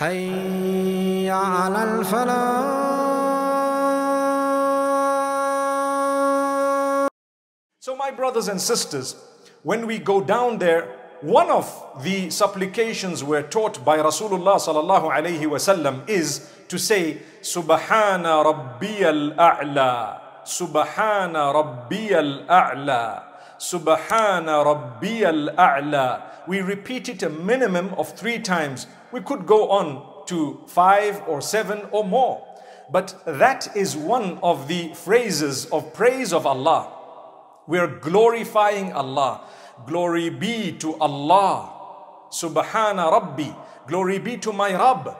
حي على الفلاح So, my brothers and sisters, when we go down there, one of the supplications we're taught by Rasulullah sallallahu alaihi wasallam is to say, Subhana Rabbiyal A'la, Subhana Rabbiyal A'la, Subhana Rabbiyal A'la. We repeat it a minimum of three times. We could go on to five or seven or more. But that is one of the phrases of praise of Allah. We're glorifying Allah. Glory be to Allah. Subhana Rabbi. Glory be to my Rabb.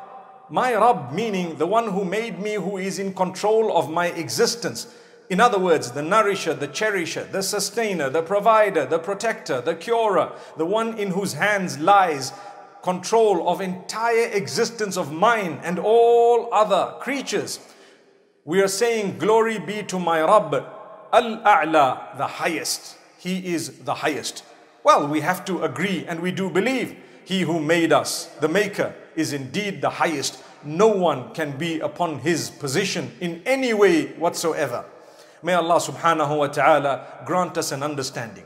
My Rabb meaning the one who made me, who is in control of my existence. In other words, the nourisher, the cherisher, the sustainer, the provider, the protector, the curer, the one in whose hands lies control of entire existence of mine and all other creatures. We are saying, Glory be to my Rabb, Al-A'la, the highest. He is the highest. Well, we have to agree and we do believe He who made us, the Maker, is indeed the highest. No one can be upon His position in any way whatsoever. May Allah subhanahu wa ta'ala grant us an understanding.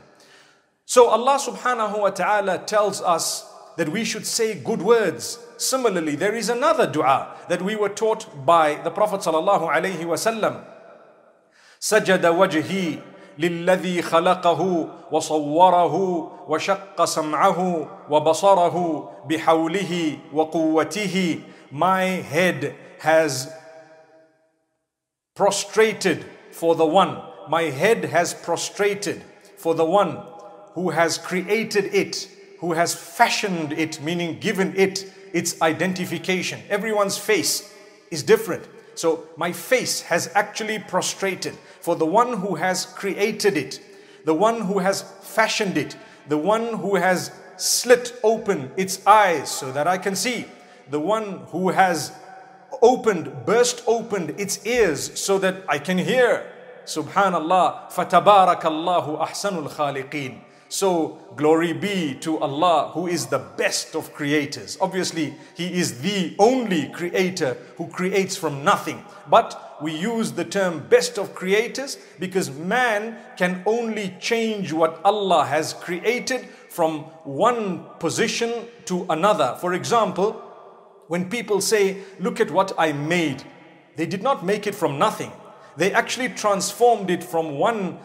So Allah subhanahu wa ta'ala tells us that we should say good words. Similarly, there is another dua that we were taught by the Prophet sallallahu alaihi wasallam. سجد وجهي للذي خلقه وصوره وشق سمعه وبصره بحوله وقوته My head has prostrated for the one. My head has prostrated for the one who has created it, who has fashioned it, meaning given it its identification. Everyone's face is different. So my face has actually prostrated for the one who has created it, the one who has fashioned it, the one who has slit open its eyes so that I can see, the one who has opened, burst opened its ears so that I can hear. Subhanallah, fatabarakallahu ahsanul khaliqeen. So glory be to Allah who is the best of creators. Obviously, He is the only creator who creates from nothing. But we use the term best of creators because man can only change what Allah has created from one position to another. For example, when people say, look at what I made, they did not make it from nothing. They actually transformed it from one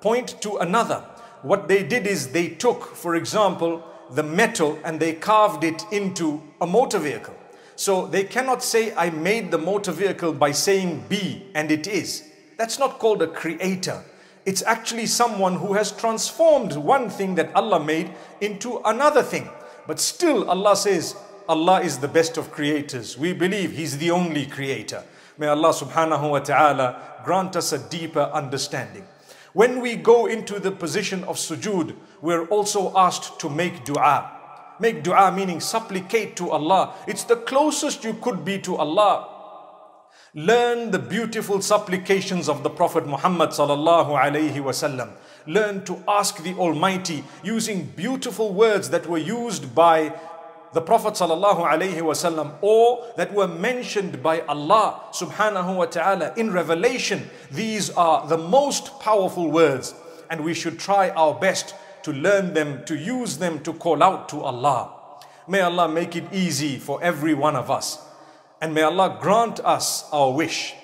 point to another. What they did is they took, for example, the metal and they carved it into a motor vehicle. So they cannot say, I made the motor vehicle by saying be and it is. That's not called a creator. It's actually someone who has transformed one thing that Allah made into another thing. But still Allah says, Allah is the best of creators. We believe He's the only creator. May Allah subhanahu wa ta'ala grant us a deeper understanding. When we go into the position of sujood, we're also asked to make dua. Make dua meaning supplicate to Allah. It's the closest you could be to Allah. Learn the beautiful supplications of the Prophet Muhammad sallallahu alaihi wasallam. Learn to ask the Almighty using beautiful words that were used by the Prophet sallallahu or that were mentioned by Allah subhanahu wa ta'ala in revelation. These are the most powerful words and we should try our best to learn them, to use them to call out to Allah. May Allah make it easy for every one of us and may Allah grant us our wish.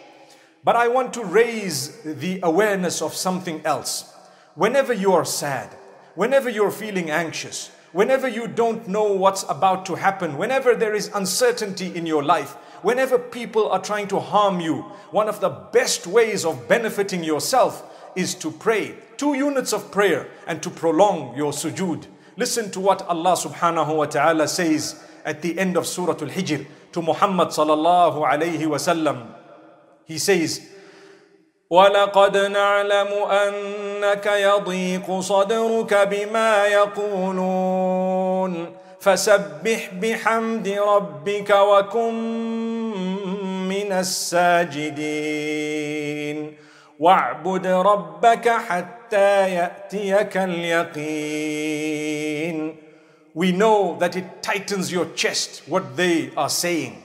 But I want to raise the awareness of something else. Whenever you are sad, whenever you're feeling anxious, whenever you don't know what's about to happen, whenever there is uncertainty in your life, whenever people are trying to harm you, one of the best ways of benefiting yourself is to pray. Two units of prayer and to prolong your sujood. Listen to what Allah subhanahu wa ta'ala says at the end of Surah Al-Hijr to Muhammad sallallahu alayhi wa sallam. He says, ولقد نعلم أنك يضيق صدرك بما يقولون فسبح بحمد ربك وكن من الساجدين واعبد ربك حتى يأتيك اليقين we know that it tightens your chest what they are saying.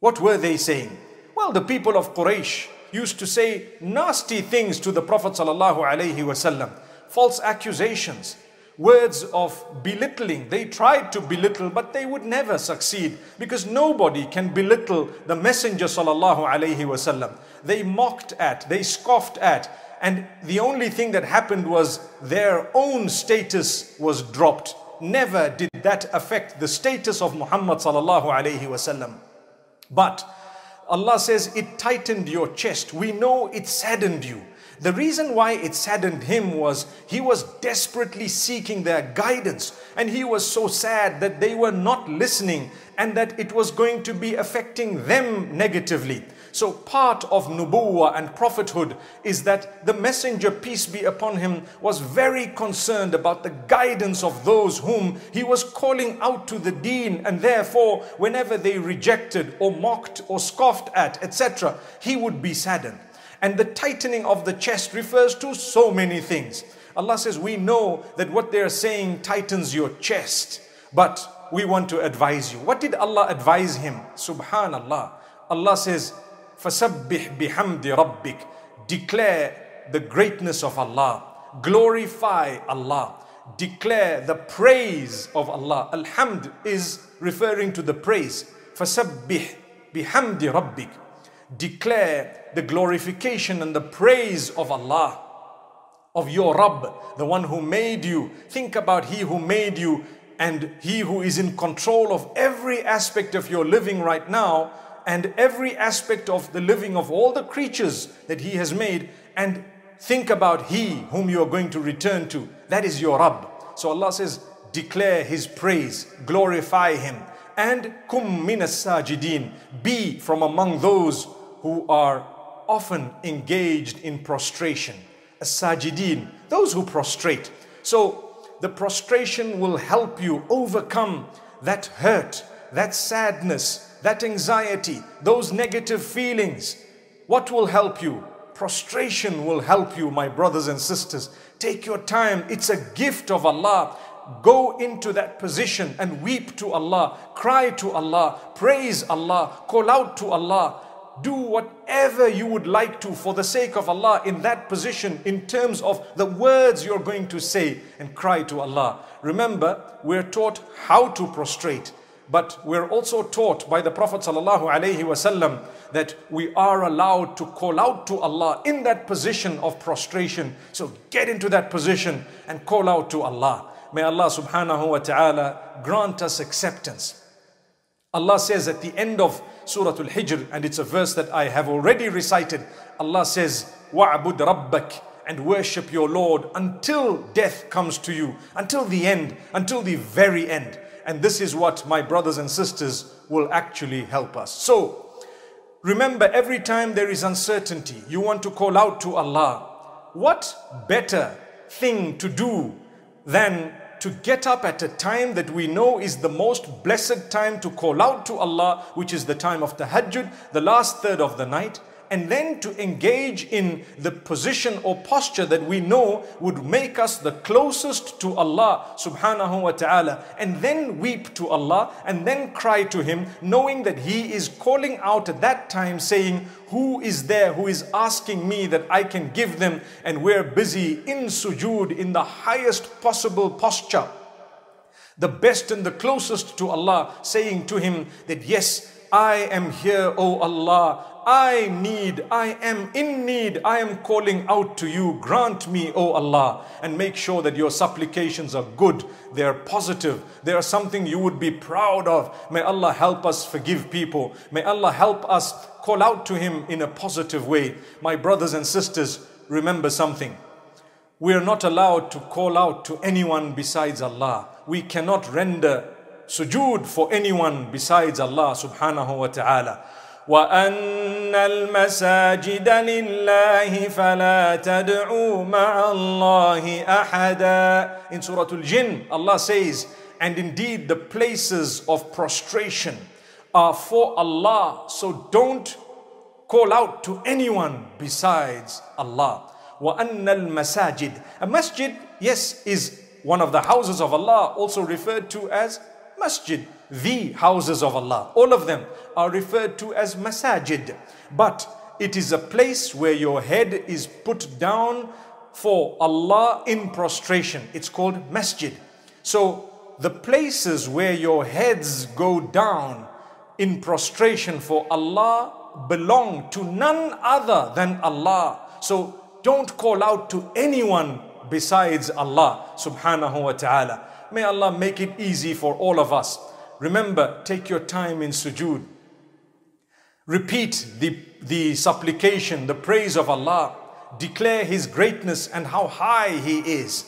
What were they saying? Well, the people of Quraysh used to say nasty things to the Prophet ﷺ, false accusations, words of belittling. They tried to belittle, but they would never succeed because nobody can belittle the Messenger ﷺ. They mocked at, they scoffed at, and the only thing that happened was their own status was dropped. Never did that affect the status of Muhammad sallallahu alaihi wasallam. But Allah says it tightened your chest. We know it saddened you. The reason why it saddened him was he was desperately seeking their guidance and he was so sad that they were not listening and that it was going to be affecting them negatively. So part of nubuwa and prophethood is that the messenger, peace be upon him, was very concerned about the guidance of those whom he was calling out to the deen and therefore whenever they rejected or mocked or scoffed at, etc., he would be saddened. And the tightening of the chest refers to so many things. Allah says, we know that what they're saying tightens your chest, but we want to advise you. What did Allah advise him? Subhanallah. Allah says, فَسَبِّحْ بِحَمْدِ رَبِّكَ Declare the greatness of Allah. Glorify Allah. Declare the praise of Allah. Alhamd is referring to the praise. فَسَبِّحْ بِحَمْدِ رَبِّكَ Declare the glorification and the praise of Allah of your Rabb, the one who made you. Think about He who made you and He who is in control of every aspect of your living right now and every aspect of the living of all the creatures that He has made and think about He whom you are going to return to. That is your Rabb. So Allah says, declare His praise, glorify Him, and kum minas sajidin, be from among those who are often engaged in prostration. As-sajidin, those who prostrate. So the prostration will help you overcome that hurt, that sadness, that anxiety, those negative feelings. What will help you? Prostration will help you, my brothers and sisters. Take your time. It's a gift of Allah. Go into that position and weep to Allah, cry to Allah, praise Allah, call out to Allah. Do whatever you would like to for the sake of Allah in that position in terms of the words you're going to say and cry to Allah. Remember, we're taught how to prostrate. But we're also taught by the Prophet ﷺ that we are allowed to call out to Allah in that position of prostration. So get into that position and call out to Allah. May Allah subhanahu wa ta'ala grant us acceptance. Allah says at the end of Surah Al-Hijr, and it's a verse that I have already recited, Allah says, وَعْبُدْ رَبَّكَ and worship your Lord until death comes to you, until the end, until the very end. And this is what my brothers and sisters will actually help us. So, remember every time there is uncertainty, you want to call out to Allah. What better thing to do than to get up at a time that we know is the most blessed time to call out to Allah, which is the time of the tahajjud, the last third of the night, and then to engage in the position or posture that we know would make us the closest to Allah subhanahu wa ta'ala and then weep to Allah and then cry to Him knowing that He is calling out at that time saying who is there who is asking me that I can give them? And we're busy in sujood in the highest possible posture. The best and the closest to Allah saying to Him that yes I am here O Allah I need, I am in need, I am calling out to you. Grant me, O Allah, and make sure that your supplications are good, they are positive, they are something you would be proud of. May Allah help us forgive people. May Allah help us call out to Him in a positive way. My brothers and sisters, remember something. We are not allowed to call out to anyone besides Allah. We cannot render sujood for anyone besides Allah subhanahu wa ta'ala. وأن المساجد لله فلا تدعوا مع الله أحدا In Surah Al-Jinn, Allah says, And indeed the places of prostration are for Allah, so don't call out to anyone besides Allah. وَأَنَّ الْمَسَاجِدِ A masjid, yes, is one of the houses of Allah, also referred to as masjid, the houses of Allah. All of them are referred to as masajid. But it is a place where your head is put down for Allah in prostration. It's called masjid. So the places where your heads go down in prostration for Allah belong to none other than Allah. So don't call out to anyone besides Allah subhanahu wa ta'ala. May Allah make it easy for all of us. Remember, take your time in sujood. Repeat the, the supplication, the praise of Allah. Declare His greatness and how high He is.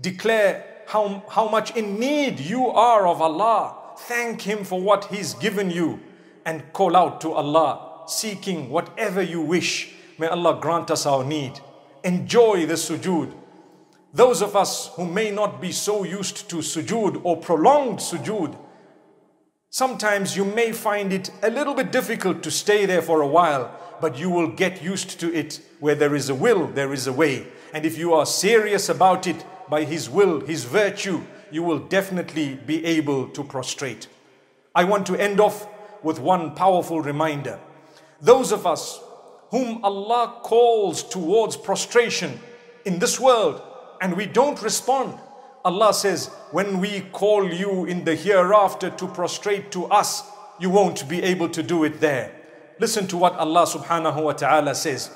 Declare how, how much in need you are of Allah. Thank Him for what He's given you and call out to Allah, seeking whatever you wish. May Allah grant us our need. Enjoy the sujood. Those of us who may not be so used to sujood or prolonged sujood, sometimes you may find it a little bit difficult to stay there for a while, but you will get used to it. Where there is a will, there is a way. And if you are serious about it, by His will, His virtue, you will definitely be able to prostrate. I want to end off with one powerful reminder. Those of us whom Allah calls towards prostration in this world and we don't respond, Allah says, when we call you in the hereafter to prostrate to us, you won't be able to do it there. Listen to what Allah subhanahu wa ta'ala says.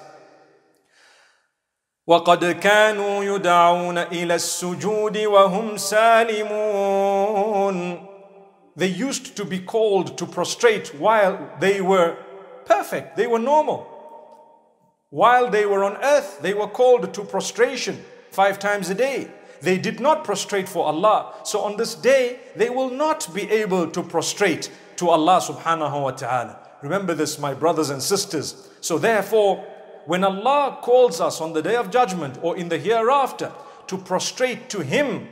وقد كانوا يدعون إلى السجود وهم سالمون They used to be called to prostrate while they were perfect, they were normal. While they were on earth, they were called to prostration five times a day. They did not prostrate for Allah. So on this day, they will not be able to prostrate to Allah subhanahu wa ta'ala. Remember this, my brothers and sisters. So therefore, when Allah calls us on the day of judgment or in the hereafter to prostrate to Him,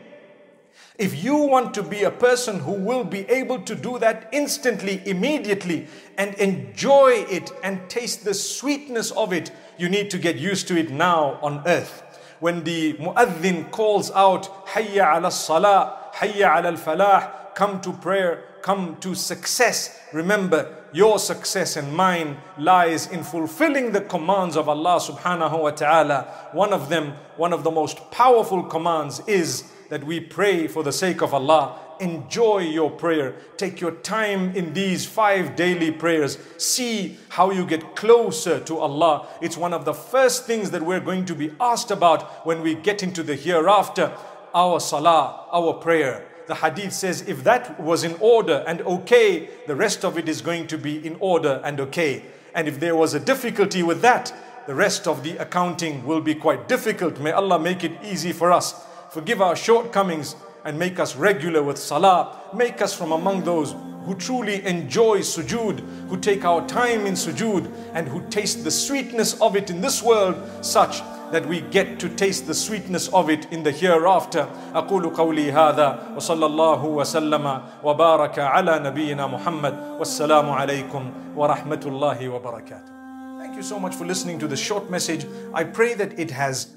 if you want to be a person who will be able to do that instantly, immediately, and enjoy it and taste the sweetness of it, you need to get used to it now on earth. When the muaddin calls out, Hayya ala salah, Hayya ala falah, come to prayer, come to success. Remember, your success and mine lies in fulfilling the commands of Allah subhanahu wa ta'ala. One of them, one of the most powerful commands is that we pray for the sake of Allah. Enjoy your prayer. Take your time in these five daily prayers. See how you get closer to Allah. It's one of the first things that we're going to be asked about when we get into the hereafter. Our salah, our prayer. The hadith says if that was in order and okay, the rest of it is going to be in order and okay. And if there was a difficulty with that, the rest of the accounting will be quite difficult. May Allah make it easy for us forgive our shortcomings and make us regular with salah. Make us from among those who truly enjoy sujood, who take our time in sujood and who taste the sweetness of it in this world such that we get to taste the sweetness of it in the hereafter. أقول قولي هذا وصلى الله وسلم وبارك على نبينا محمد والسلام عليكم ورحمة الله وبركاته. Thank you so much for listening to this short message. I pray that it has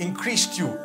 increased you